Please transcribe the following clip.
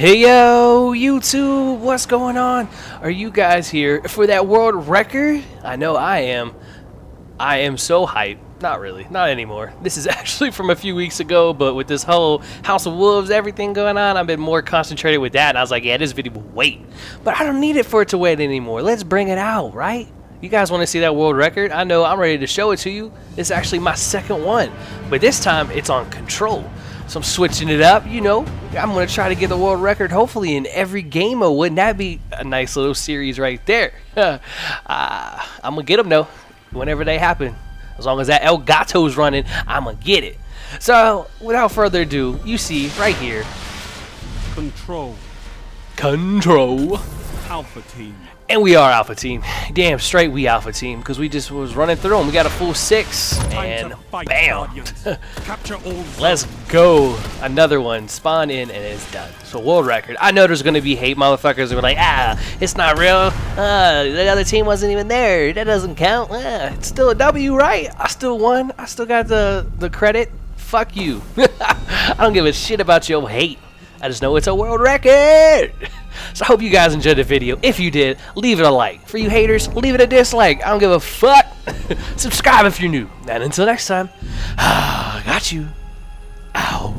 Hey yo, YouTube, what's going on? Are you guys here for that world record? I know I am. I am so hyped. Not really, not anymore. This is actually from a few weeks ago, but with this whole House of Wolves, everything going on, I've been more concentrated with that, and I was like, yeah, this video will wait. But I don't need it for it to wait anymore. Let's bring it out, right? You guys want to see that world record? I know I'm ready to show it to you. It's actually my second one, but this time it's on control. So I'm switching it up, you know. I'm going to try to get the world record hopefully in every game mode. Wouldn't that be a nice little series right there? uh, I'm going to get them though, whenever they happen. As long as that Elgato's running, I'm going to get it. So, without further ado, you see right here. Control. Control. Alpha Team. And we are Alpha Team. Damn straight we Alpha Team because we just was running through them. We got a full six and fight, bam. Capture all. Let's go. Another one. Spawn in and it's done. So world record. I know there's going to be hate motherfuckers who are like, ah, it's not real. Ah, the other team wasn't even there. That doesn't count. Ah, it's still a W, right? I still won. I still got the, the credit. Fuck you. I don't give a shit about your hate. I just know it's a world record. so I hope you guys enjoyed the video. If you did, leave it a like. For you haters, leave it a dislike. I don't give a fuck. Subscribe if you're new. And until next time, got you. Ow.